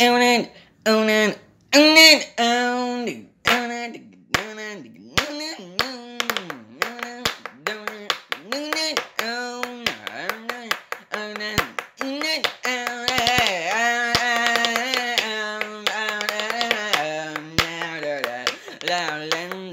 own it, own it, own it, own it, own it, own it, Down, down,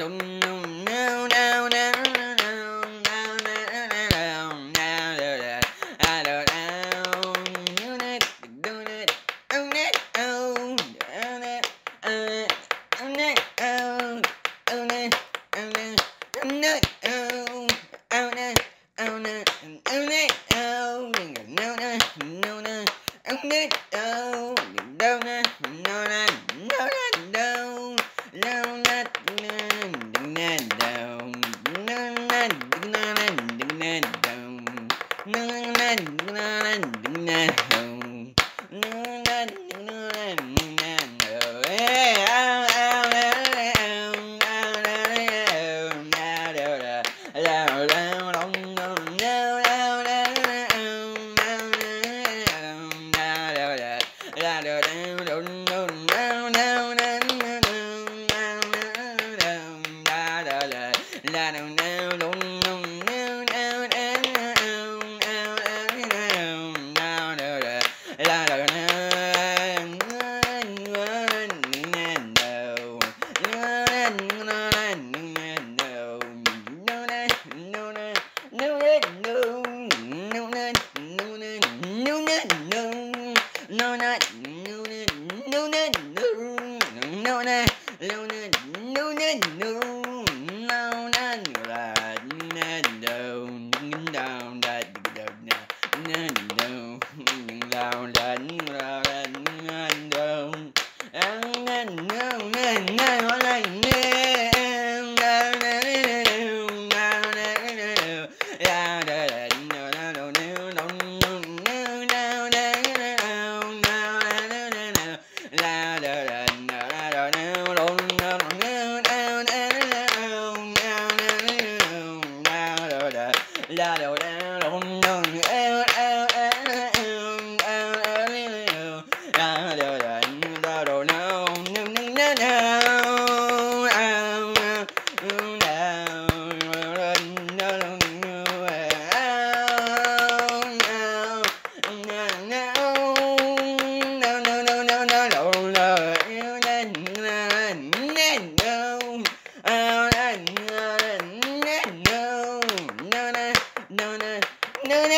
oh, oh no, oh no, oh no, oh no, no, no, no, oh no, oh no, no, no, no, no, no, no, no, no, no, no, no, no, da da da. la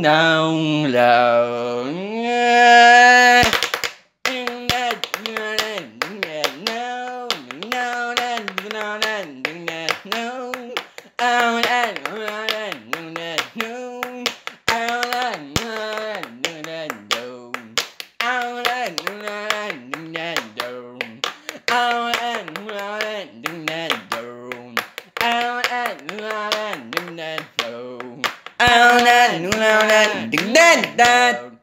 Now, love. Nung launan, dignan, dat!